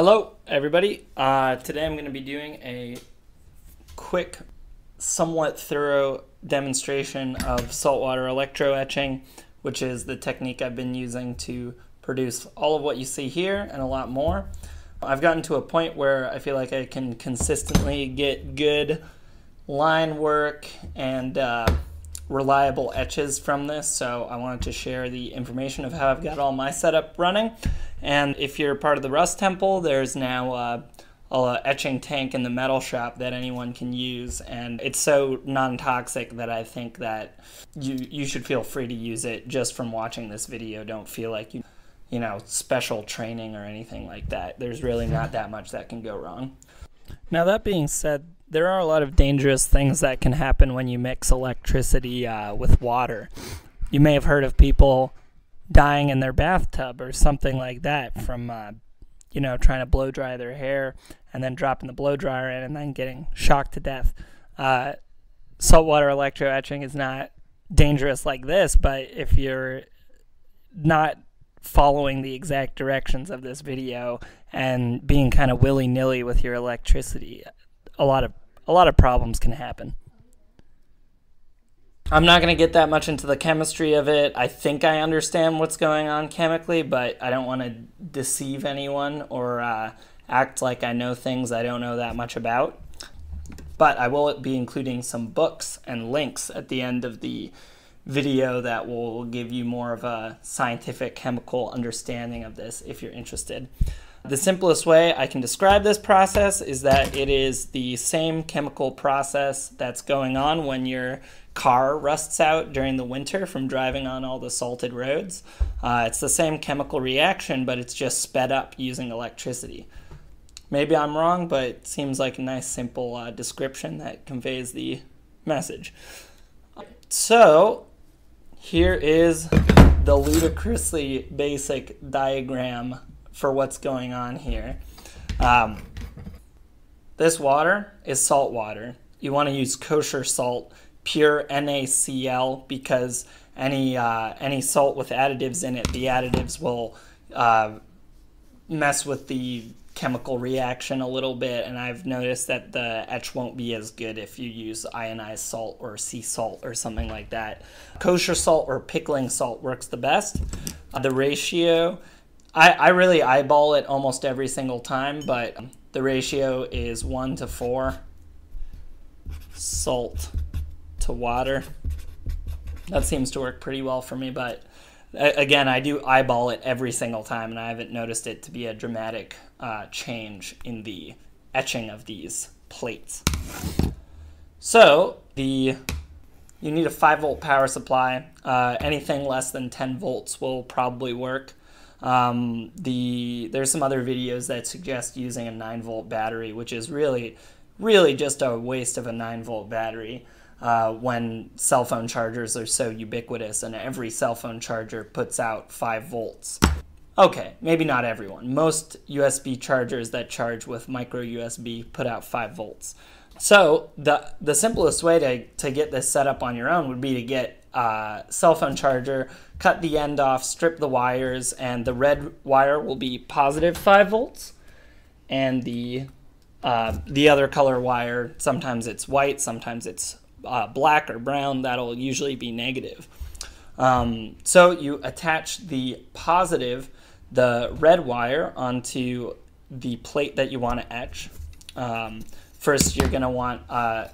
Hello, everybody. Uh, today I'm going to be doing a quick, somewhat thorough demonstration of saltwater electroetching, which is the technique I've been using to produce all of what you see here and a lot more. I've gotten to a point where I feel like I can consistently get good line work and uh, reliable etches from this, so I wanted to share the information of how I've got all my setup running. And if you're part of the Rust Temple, there's now uh, a etching tank in the metal shop that anyone can use, and it's so non-toxic that I think that you you should feel free to use it just from watching this video. Don't feel like you you know special training or anything like that. There's really not that much that can go wrong. Now that being said, there are a lot of dangerous things that can happen when you mix electricity uh, with water. You may have heard of people dying in their bathtub or something like that from, uh, you know, trying to blow dry their hair and then dropping the blow dryer in and then getting shocked to death. Uh, saltwater electroetching is not dangerous like this, but if you're not following the exact directions of this video and being kind of willy-nilly with your electricity, a lot of a lot of problems can happen. I'm not going to get that much into the chemistry of it. I think I understand what's going on chemically, but I don't want to deceive anyone or uh, act like I know things I don't know that much about. But I will be including some books and links at the end of the video that will give you more of a scientific chemical understanding of this if you're interested. The simplest way I can describe this process is that it is the same chemical process that's going on when your car rusts out during the winter from driving on all the salted roads. Uh, it's the same chemical reaction, but it's just sped up using electricity. Maybe I'm wrong, but it seems like a nice simple uh, description that conveys the message. So, here is the ludicrously basic diagram for what's going on here. Um, this water is salt water. You want to use kosher salt, pure NaCl, because any uh, any salt with additives in it, the additives will uh, mess with the chemical reaction a little bit, and I've noticed that the etch won't be as good if you use iodized salt or sea salt or something like that. Kosher salt or pickling salt works the best. Uh, the ratio I, I really eyeball it almost every single time, but the ratio is 1 to 4 salt to water. That seems to work pretty well for me, but again, I do eyeball it every single time, and I haven't noticed it to be a dramatic uh, change in the etching of these plates. So, the you need a 5 volt power supply. Uh, anything less than 10 volts will probably work. Um, the there's some other videos that suggest using a 9 volt battery, which is really, really just a waste of a 9 volt battery. Uh, when cell phone chargers are so ubiquitous and every cell phone charger puts out 5 volts. Okay, maybe not everyone. Most USB chargers that charge with micro USB put out 5 volts. So the the simplest way to, to get this set up on your own would be to get a cell phone charger, cut the end off, strip the wires, and the red wire will be positive 5 volts, and the uh, the other color wire, sometimes it's white, sometimes it's uh, black or brown, that'll usually be negative. Um, so you attach the positive, the red wire, onto the plate that you want to etch. Um, First, you're going to want uh,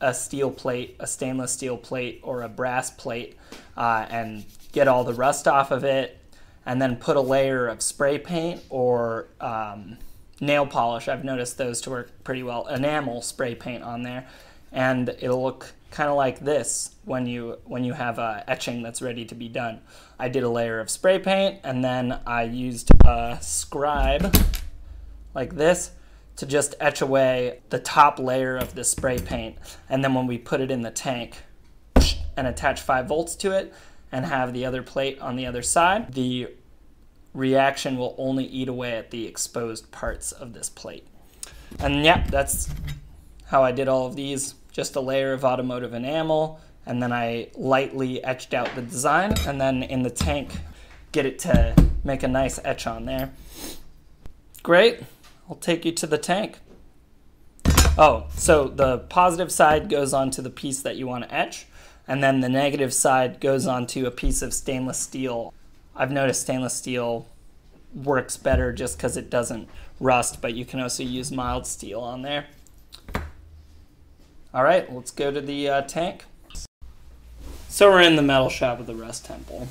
a steel plate, a stainless steel plate, or a brass plate, uh, and get all the rust off of it, and then put a layer of spray paint or um, nail polish. I've noticed those to work pretty well. Enamel spray paint on there, and it'll look kind of like this when you when you have a etching that's ready to be done. I did a layer of spray paint, and then I used a scribe like this to just etch away the top layer of the spray paint. And then when we put it in the tank and attach 5 volts to it and have the other plate on the other side, the reaction will only eat away at the exposed parts of this plate. And yeah, that's how I did all of these. Just a layer of automotive enamel, and then I lightly etched out the design, and then in the tank, get it to make a nice etch on there. Great. I'll take you to the tank. Oh, so the positive side goes onto the piece that you want to etch, and then the negative side goes onto a piece of stainless steel. I've noticed stainless steel works better just because it doesn't rust, but you can also use mild steel on there. All right, let's go to the uh, tank. So we're in the metal shop of the Rust Temple.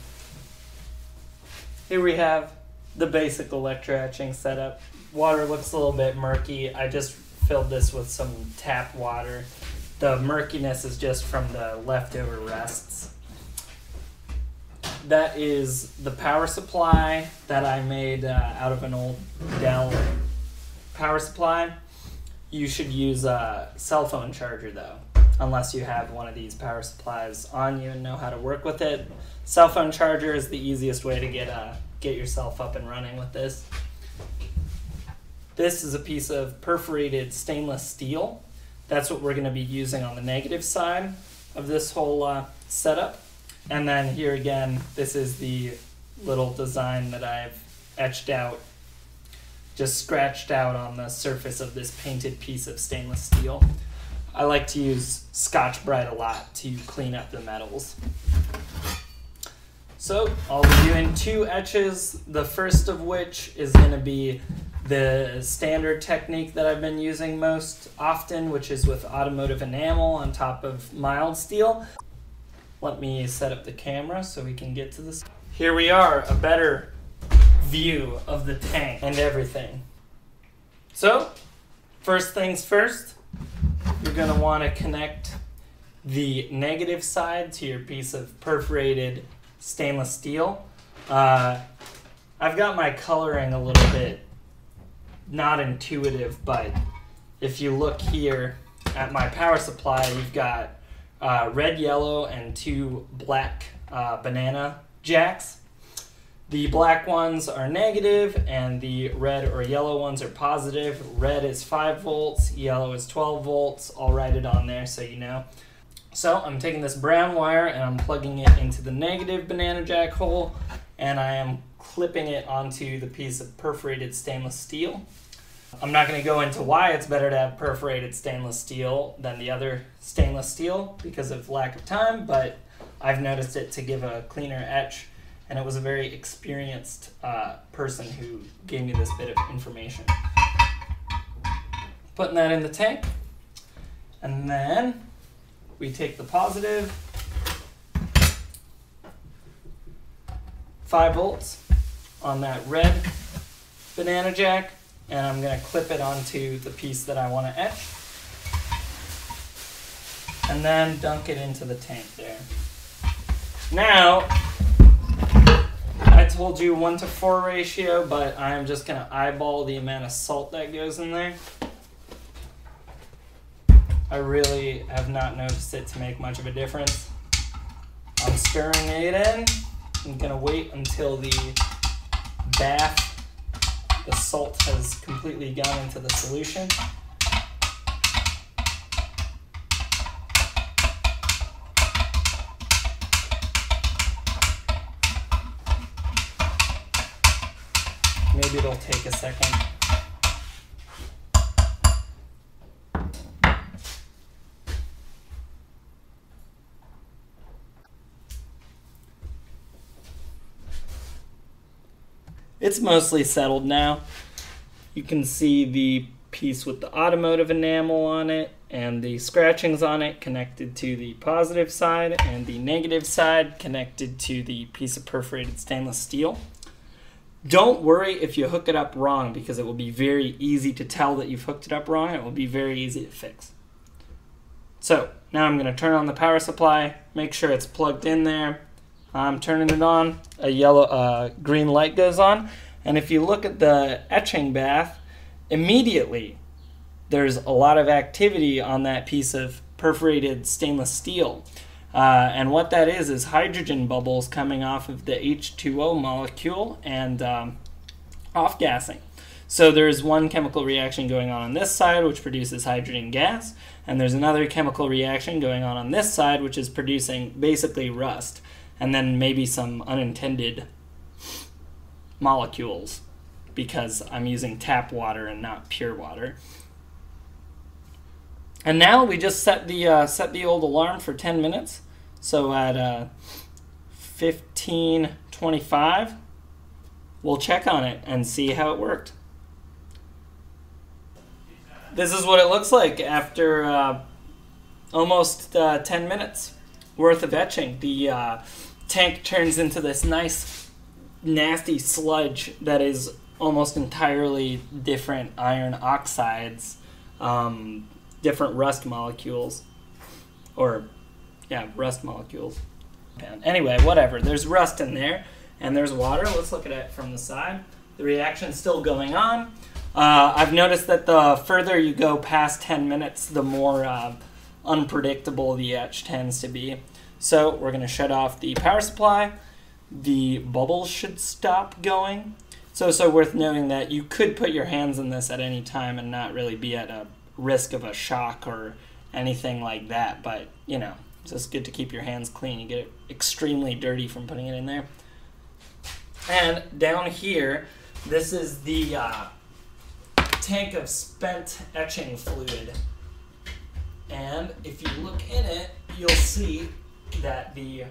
Here we have the basic electroetching setup. Water looks a little bit murky. I just filled this with some tap water. The murkiness is just from the leftover rests. That is the power supply that I made uh, out of an old Dell power supply. You should use a cell phone charger though, unless you have one of these power supplies on you and know how to work with it. Cell phone charger is the easiest way to get uh, get yourself up and running with this. This is a piece of perforated stainless steel. That's what we're going to be using on the negative side of this whole uh, setup. And then here again, this is the little design that I've etched out, just scratched out on the surface of this painted piece of stainless steel. I like to use Scotch-Brite a lot to clean up the metals. So I'll be doing two etches, the first of which is going to be the standard technique that I've been using most often, which is with automotive enamel on top of mild steel. Let me set up the camera so we can get to this. Here we are, a better view of the tank and everything. So, first things first, you're going to want to connect the negative side to your piece of perforated stainless steel. Uh, I've got my coloring a little bit not intuitive, but if you look here at my power supply, you've got uh, red, yellow, and two black uh, banana jacks. The black ones are negative, and the red or yellow ones are positive. Red is 5 volts, yellow is 12 volts. I'll write it on there so you know. So I'm taking this brown wire and I'm plugging it into the negative banana jack hole, and I am clipping it onto the piece of perforated stainless steel. I'm not going to go into why it's better to have perforated stainless steel than the other stainless steel because of lack of time, but I've noticed it to give a cleaner etch, and it was a very experienced uh, person who gave me this bit of information. Putting that in the tank, and then we take the positive, 5 volts on that red banana jack, and I'm going to clip it onto the piece that I want to etch. And then dunk it into the tank there. Now, Told you 1 to 4 ratio, but I'm just going to eyeball the amount of salt that goes in there. I really have not noticed it to make much of a difference. I'm stirring it in. I'm going to wait until the bath the salt has completely gone into the solution. It'll take a second. It's mostly settled now. You can see the piece with the automotive enamel on it and the scratchings on it connected to the positive side and the negative side connected to the piece of perforated stainless steel. Don't worry if you hook it up wrong because it will be very easy to tell that you've hooked it up wrong. It will be very easy to fix. So now I'm going to turn on the power supply, make sure it's plugged in there, I'm turning it on, a yellow, uh, green light goes on, and if you look at the etching bath, immediately there's a lot of activity on that piece of perforated stainless steel. Uh, and what that is is hydrogen bubbles coming off of the H2O molecule and um, off gassing. So there's one chemical reaction going on on this side, which produces hydrogen gas, and there's another chemical reaction going on on this side, which is producing basically rust and then maybe some unintended molecules. because I'm using tap water and not pure water. And now we just set the uh, set the old alarm for 10 minutes. So at uh, 15:25, we'll check on it and see how it worked. This is what it looks like after uh, almost uh, 10 minutes worth of etching. The uh, tank turns into this nice, nasty sludge that is almost entirely different iron oxides, um, different rust molecules, or yeah, rust molecules. Anyway, whatever. There's rust in there, and there's water. Let's look at it from the side. The reaction's still going on. Uh, I've noticed that the further you go past 10 minutes, the more uh, unpredictable the etch tends to be. So we're going to shut off the power supply. The bubbles should stop going. So, so worth noting that you could put your hands in this at any time and not really be at a risk of a shock or anything like that. But, you know, it's just good to keep your hands clean. You get extremely dirty from putting it in there. And down here, this is the uh, tank of spent etching fluid. And if you look in it, you'll see that the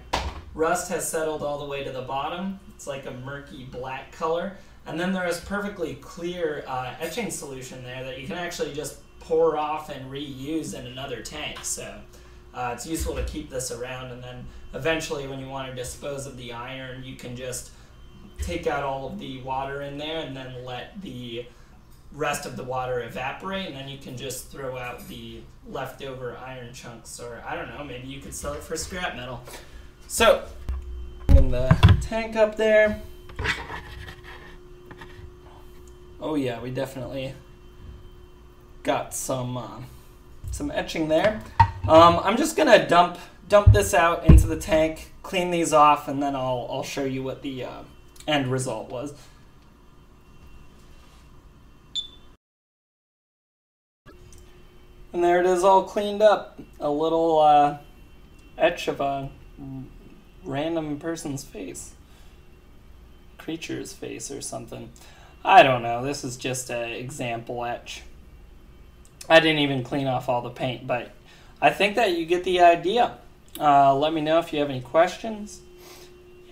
rust has settled all the way to the bottom. It's like a murky black color. And then there is perfectly clear uh, etching solution there that you can actually just pour off and reuse in another tank. So uh, it's useful to keep this around. And then eventually, when you want to dispose of the iron, you can just take out all of the water in there and then let the rest of the water evaporate. And then you can just throw out the leftover iron chunks. Or I don't know, maybe you could sell it for scrap metal. So, in the tank up there. Oh yeah, we definitely got some uh, some etching there. Um, I'm just gonna dump dump this out into the tank, clean these off, and then I'll I'll show you what the uh, end result was. And there it is, all cleaned up. A little uh, etch of a random person's face, creature's face, or something. I don't know. This is just an example etch. I didn't even clean off all the paint, but I think that you get the idea. Uh, let me know if you have any questions.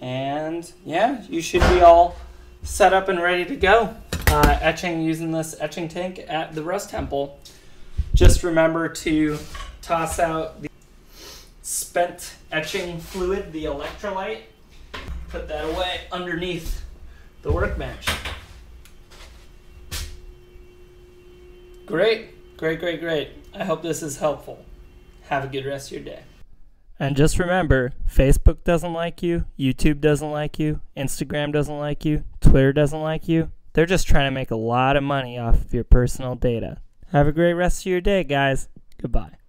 And yeah, you should be all set up and ready to go. Uh, etching using this etching tank at the Rust Temple. Just remember to toss out the spent etching fluid, the electrolyte. Put that away underneath the workbench. Great, great, great, great. I hope this is helpful. Have a good rest of your day. And just remember Facebook doesn't like you, YouTube doesn't like you, Instagram doesn't like you, Twitter doesn't like you. They're just trying to make a lot of money off of your personal data. Have a great rest of your day, guys. Goodbye.